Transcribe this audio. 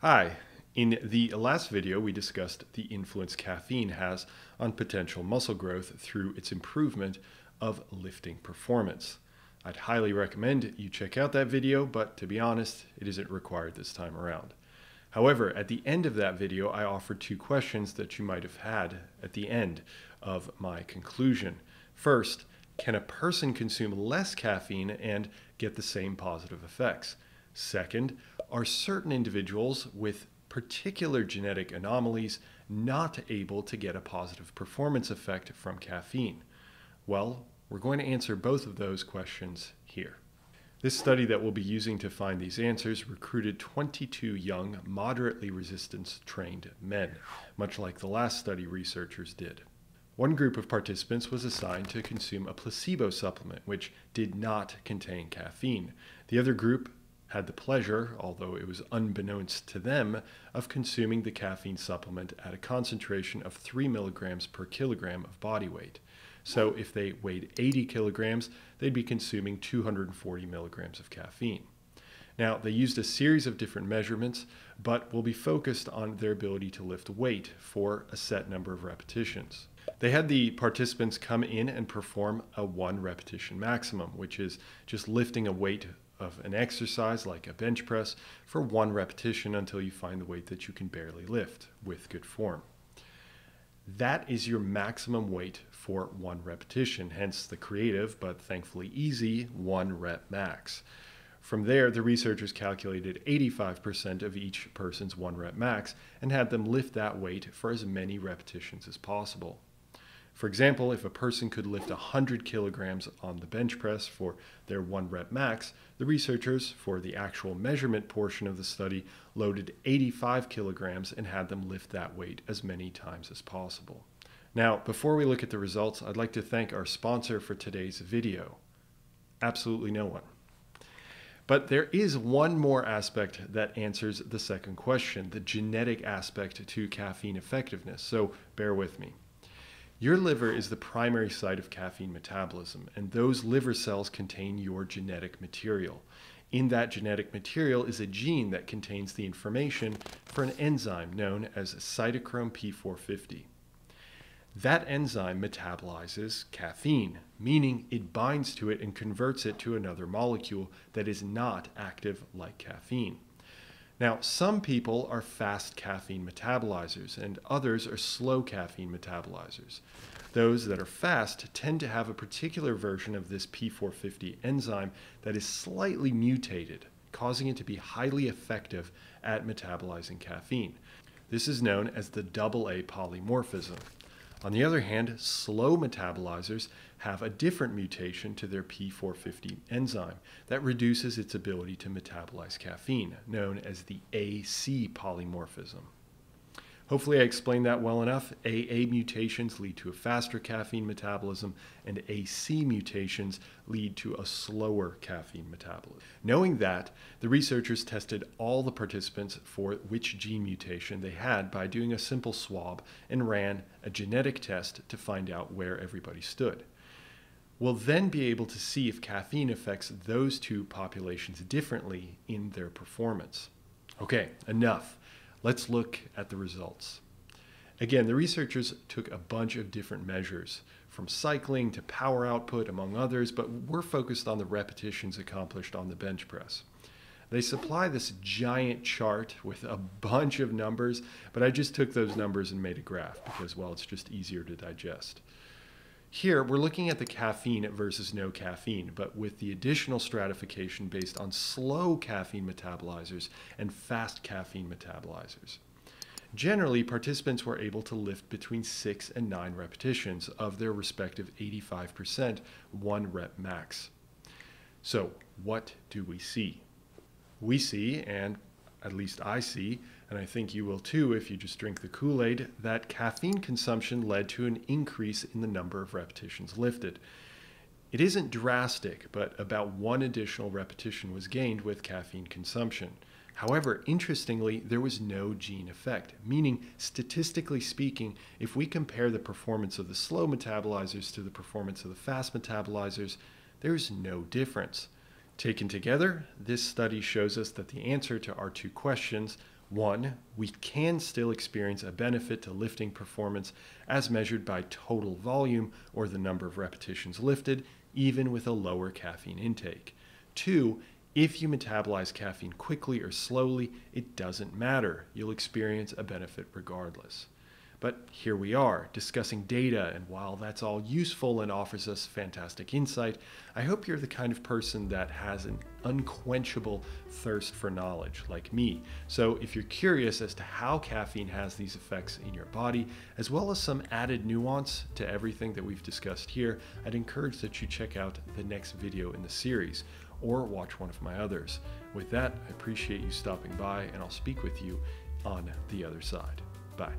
Hi. In the last video, we discussed the influence caffeine has on potential muscle growth through its improvement of lifting performance. I'd highly recommend you check out that video, but to be honest, it isn't required this time around. However, at the end of that video, I offered two questions that you might have had at the end of my conclusion. First, can a person consume less caffeine and get the same positive effects? Second, are certain individuals with particular genetic anomalies not able to get a positive performance effect from caffeine? Well, we're going to answer both of those questions here. This study that we'll be using to find these answers recruited 22 young, moderately resistance trained men, much like the last study researchers did. One group of participants was assigned to consume a placebo supplement, which did not contain caffeine. The other group had the pleasure, although it was unbeknownst to them, of consuming the caffeine supplement at a concentration of 3 milligrams per kilogram of body weight. So if they weighed 80 kilograms, they'd be consuming 240 milligrams of caffeine. Now, they used a series of different measurements, but will be focused on their ability to lift weight for a set number of repetitions. They had the participants come in and perform a one repetition maximum, which is just lifting a weight of an exercise like a bench press for one repetition until you find the weight that you can barely lift with good form. That is your maximum weight for one repetition, hence the creative but thankfully easy one rep max. From there, the researchers calculated 85% of each person's one rep max and had them lift that weight for as many repetitions as possible. For example, if a person could lift 100 kilograms on the bench press for their one rep max, the researchers, for the actual measurement portion of the study, loaded 85 kilograms and had them lift that weight as many times as possible. Now, before we look at the results, I'd like to thank our sponsor for today's video. Absolutely no one. But there is one more aspect that answers the second question the genetic aspect to caffeine effectiveness. So bear with me. Your liver is the primary site of caffeine metabolism, and those liver cells contain your genetic material. In that genetic material is a gene that contains the information for an enzyme known as cytochrome P450. That enzyme metabolizes caffeine, meaning it binds to it and converts it to another molecule that is not active like caffeine. Now, some people are fast caffeine metabolizers, and others are slow caffeine metabolizers. Those that are fast tend to have a particular version of this P450 enzyme that is slightly mutated, causing it to be highly effective at metabolizing caffeine. This is known as the AA polymorphism. On the other hand, slow metabolizers have a different mutation to their P450 enzyme that reduces its ability to metabolize caffeine, known as the AC polymorphism. Hopefully, I explained that well enough. AA mutations lead to a faster caffeine metabolism, and AC mutations lead to a slower caffeine metabolism. Knowing that, the researchers tested all the participants for which gene mutation they had by doing a simple swab and ran a genetic test to find out where everybody stood. We'll then be able to see if caffeine affects those two populations differently in their performance. Okay, enough. Let's look at the results. Again, the researchers took a bunch of different measures, from cycling to power output, among others, but we're focused on the repetitions accomplished on the bench press. They supply this giant chart with a bunch of numbers, but I just took those numbers and made a graph because, well, it's just easier to digest. Here, we're looking at the caffeine versus no caffeine, but with the additional stratification based on slow caffeine metabolizers and fast caffeine metabolizers. Generally, participants were able to lift between 6 and 9 repetitions of their respective 85% one rep max. So, what do we see? We see, and at least I see, and I think you will too if you just drink the Kool Aid, that caffeine consumption led to an increase in the number of repetitions lifted. It isn't drastic, but about one additional repetition was gained with caffeine consumption. However, interestingly, there was no gene effect, meaning, statistically speaking, if we compare the performance of the slow metabolizers to the performance of the fast metabolizers, there's no difference. Taken together, this study shows us that the answer to our two questions One, we can still experience a benefit to lifting performance as measured by total volume or the number of repetitions lifted, even with a lower caffeine intake. Two, if you metabolize caffeine quickly or slowly, it doesn't matter. You'll experience a benefit regardless. But here we are discussing data, and while that's all useful and offers us fantastic insight, I hope you're the kind of person that has an unquenchable thirst for knowledge, like me. So if you're curious as to how caffeine has these effects in your body, as well as some added nuance to everything that we've discussed here, I'd encourage that you check out the next video in the series or watch one of my others. With that, I appreciate you stopping by, and I'll speak with you on the other side. Bye.